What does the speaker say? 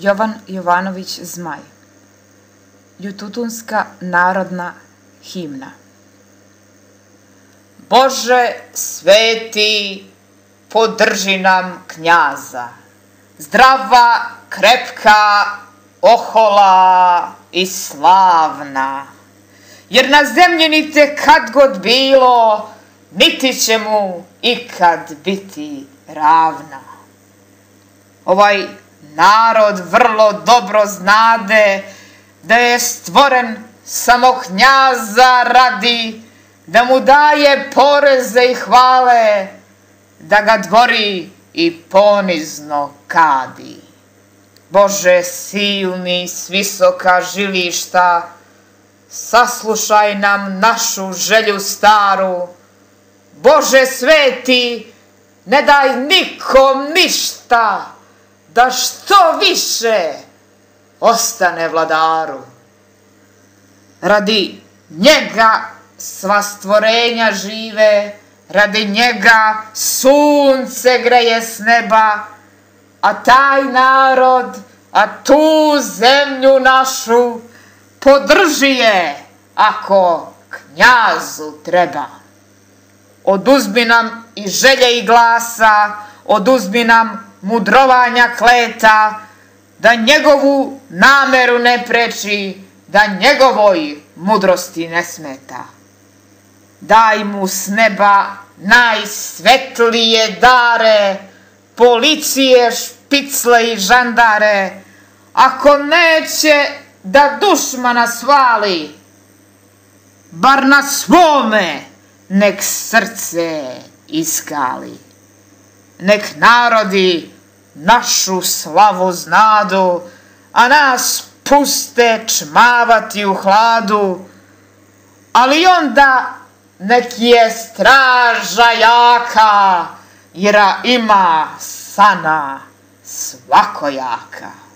Jovan Jovanović Zmaj. Ljututunska narodna himna. Bože sveti, podrži nam knjaza, zdrava, krepka, ohola i slavna, jer na zemlji nite kad god bilo, niti će mu ikad biti ravna. Ovaj narod vrlo dobro znade da je stvoren samo knjaza radi, da mu daje poreze i hvale, da ga dvori i ponizno kadi. Bože silni s visoka žilišta, saslušaj nam našu želju staru. Bože sveti, ne daj nikom ništa, da što više ostane vladaru. Radi njega sva stvorenja žive, radi njega sunce greje s neba, a taj narod, a tu zemlju našu podrži je ako knjazu treba. Oduzmi nam i želje i glasa, oduzmi nam mudrovanja kleta, da njegovu nameru ne preči, da njegovoj mudrosti ne smeta. Daj mu s neba najsvetlije dare, policije, špicle i žandare, ako neće da dušmana svali, bar na svome nek srce iskali nek narodi našu slavu znadu, a nas puste čmavati u hladu, ali onda nek je straža jaka, jer ima sana svakojaka.